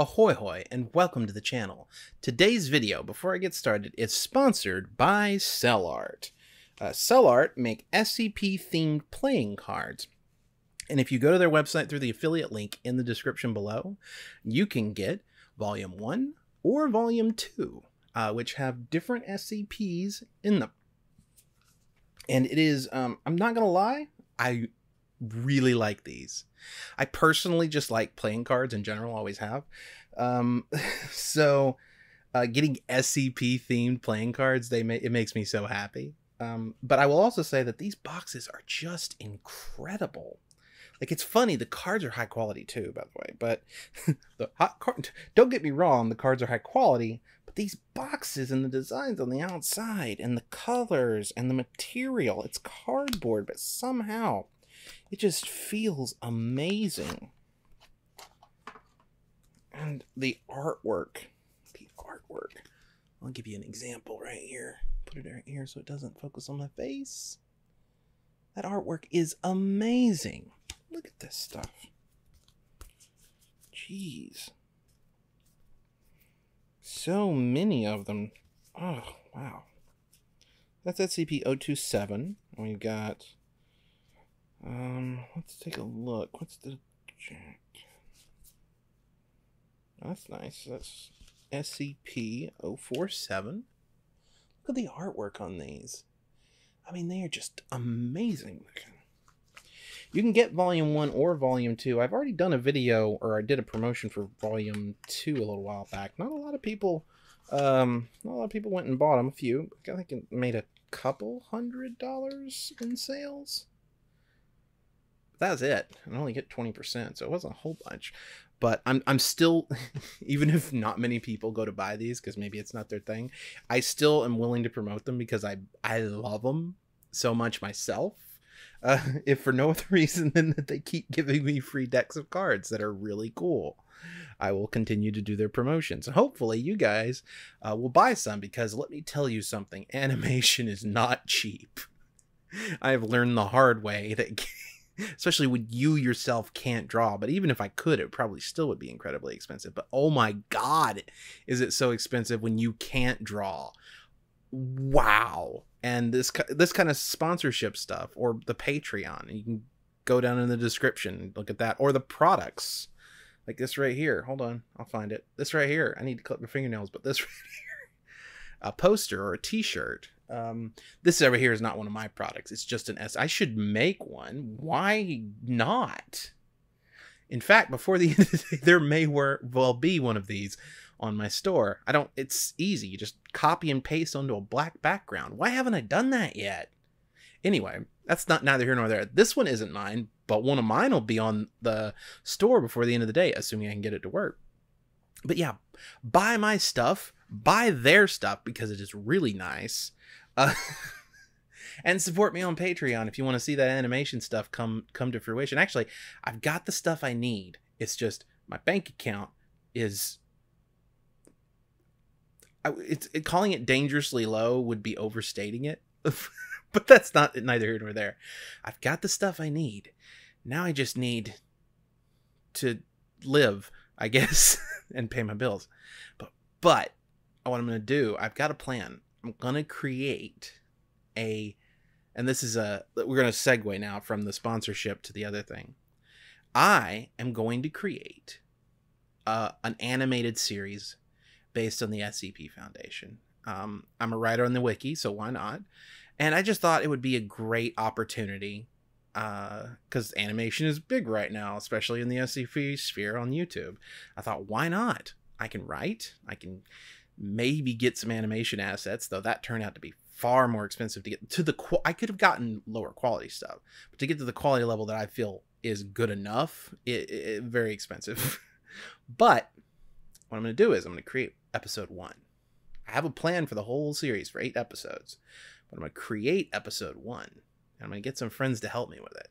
Ahoy hoy and welcome to the channel. Today's video, before I get started, is sponsored by CellArt. Uh, CellArt make SCP themed playing cards. And if you go to their website through the affiliate link in the description below, you can get Volume 1 or Volume 2, uh, which have different SCPs in them. And it is, um, I'm not going to lie, I really like these. I personally just like playing cards in general, always have. Um, so uh, getting SCP themed playing cards, they may, it makes me so happy. Um, but I will also say that these boxes are just incredible. Like it's funny, the cards are high quality too, by the way. But the hot card, don't get me wrong, the cards are high quality. But these boxes and the designs on the outside, and the colors and the material, it's cardboard, but somehow it just feels amazing. And the artwork, the artwork. I'll give you an example right here. Put it right here so it doesn't focus on my face. That artwork is amazing. Look at this stuff. Jeez. So many of them. Oh, wow. That's SCP-027. We've got um, let's take a look. What's the jack? That's nice. That's SCP-047. Look at the artwork on these. I mean, they are just amazing looking. You can get Volume 1 or Volume 2. I've already done a video, or I did a promotion for Volume 2 a little while back. Not a lot of people, um, not a lot of people went and bought them. A few. I think it made a couple hundred dollars in sales that was it. I only get 20%, so it wasn't a whole bunch. But I'm I'm still even if not many people go to buy these because maybe it's not their thing, I still am willing to promote them because I I love them so much myself. Uh, if for no other reason than that they keep giving me free decks of cards that are really cool. I will continue to do their promotions. And hopefully, you guys uh, will buy some because let me tell you something animation is not cheap. I have learned the hard way that especially when you yourself can't draw. But even if I could, it probably still would be incredibly expensive. But oh my God, is it so expensive when you can't draw? Wow. And this this kind of sponsorship stuff or the Patreon, you can go down in the description, look at that, or the products like this right here. Hold on, I'll find it. This right here. I need to clip my fingernails, but this right here, a poster or a T-shirt um, this over here is not one of my products. It's just an S. I should make one. Why not? In fact, before the end of the day, there may well be one of these on my store. I don't. It's easy. You just copy and paste onto a black background. Why haven't I done that yet? Anyway, that's not neither here nor there. This one isn't mine, but one of mine will be on the store before the end of the day, assuming I can get it to work. But yeah, buy my stuff, buy their stuff because it is really nice. Uh, and support me on Patreon if you want to see that animation stuff come come to fruition. Actually, I've got the stuff I need. It's just my bank account is it's it, calling it dangerously low would be overstating it. but that's not neither here nor there. I've got the stuff I need. Now I just need to live, I guess, and pay my bills. But but what I'm going to do, I've got a plan. I'm gonna create a, and this is a we're gonna segue now from the sponsorship to the other thing. I am going to create uh, an animated series based on the SCP Foundation. Um, I'm a writer on the wiki, so why not? And I just thought it would be a great opportunity because uh, animation is big right now, especially in the SCP sphere on YouTube. I thought, why not? I can write, I can maybe get some animation assets, though that turned out to be far more expensive to get to the qu- I could have gotten lower quality stuff, but to get to the quality level that I feel is good enough, it, it very expensive. but what I'm going to do is I'm going to create episode 1. I have a plan for the whole series for 8 episodes, but I'm going to create episode 1 and I'm going to get some friends to help me with it.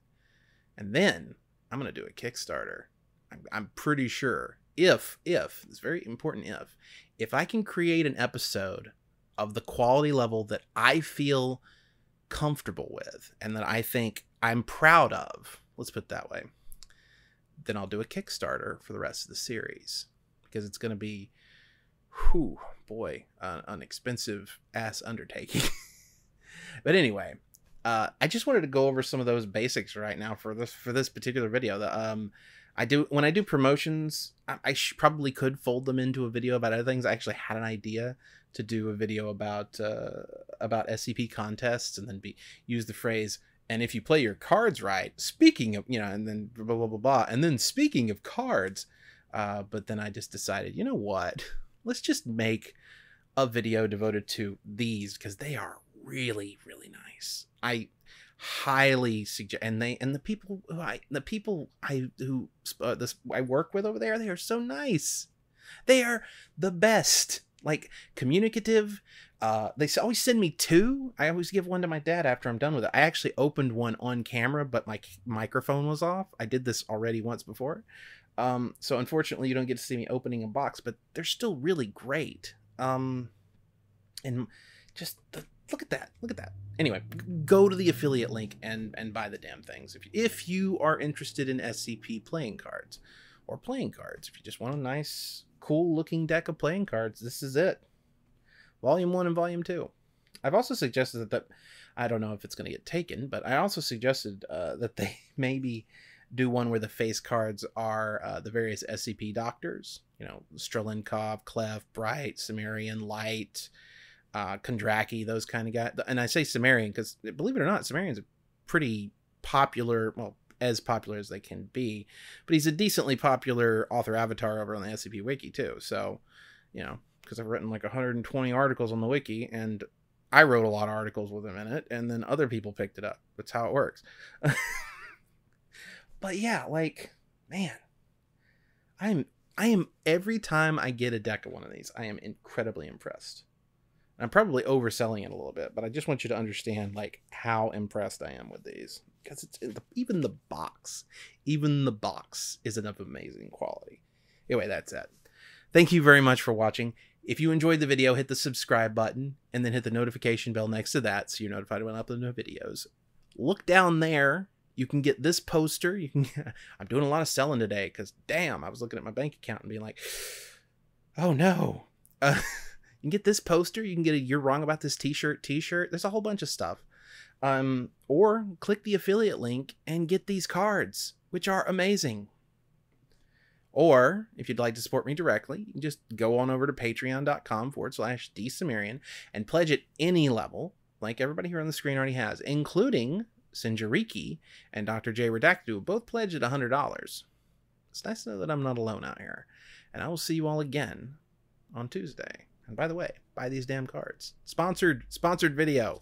And then I'm going to do a Kickstarter. I'm, I'm pretty sure if if it's very important if if I can create an episode of the quality level that I feel comfortable with and that I think I'm proud of, let's put it that way, then I'll do a Kickstarter for the rest of the series. because it's going to be, whew, boy, uh, an expensive ass undertaking. but anyway, uh, I just wanted to go over some of those basics right now for this for this particular video. The um, I do when I do promotions, I, I probably could fold them into a video about other things. I actually had an idea to do a video about uh, about SCP contests and then be use the phrase and if you play your cards right, speaking of you know, and then blah blah blah blah, and then speaking of cards, uh, but then I just decided, you know what? Let's just make a video devoted to these because they are really really nice. I highly suggest and they and the people who I the people I who uh, this I work with over there they are so nice. They are the best. Like communicative. Uh, they always send me two. I always give one to my dad after I'm done with it. I actually opened one on camera, but my microphone was off. I did this already once before. Um, so unfortunately, you don't get to see me opening a box, but they're still really great. Um, and just the, look at that. Look at that. Anyway, go to the affiliate link and and buy the damn things if if you are interested in SCP playing cards or playing cards. If you just want a nice, cool looking deck of playing cards, this is it. Volume one and volume two. I've also suggested that, I don't know if it's going to get taken, but I also suggested uh, that they maybe do one where the face cards are uh, the various SCP doctors. You know, Strelnikov, Clef, Bright, Cimmerian, Light, uh, Kondraki, those kind of guys. And I say Cimmerian because, believe it or not, Cimmerian's a pretty popular, well, as popular as they can be, but he's a decently popular author avatar over on the SCP Wiki too. So, you know, because I've written like 120 articles on the wiki, and I wrote a lot of articles with him in it, and then other people picked it up. That's how it works. but yeah, like, man, I'm I am every time I get a deck of one of these, I am incredibly impressed. I'm probably overselling it a little bit, but I just want you to understand like how impressed I am with these because it's even the box, even the box is of amazing quality. Anyway, that's it. Thank you very much for watching. If you enjoyed the video, hit the subscribe button and then hit the notification bell next to that so you're notified when I upload new videos. Look down there. You can get this poster. You can. I'm doing a lot of selling today because damn, I was looking at my bank account and being like, oh no. Uh, You can get this poster. You can get a "You're Wrong About This" T-shirt. T-shirt. There's a whole bunch of stuff. Um, or click the affiliate link and get these cards, which are amazing. Or if you'd like to support me directly, you can just go on over to patreon.com forward slash dcimmerian and pledge at any level, like everybody here on the screen already has, including Sinjariki and Dr. J. Redacted, who both pledged at $100. It's nice to know that I'm not alone out here. And I will see you all again on Tuesday. And by the way, buy these damn cards. Sponsored sponsored video.